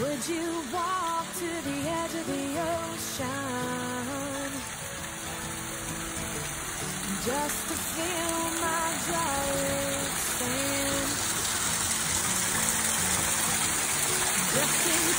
Would you walk to the edge of the ocean just to feel my giant sand?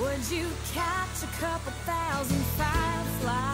Would you catch a couple thousand fireflies?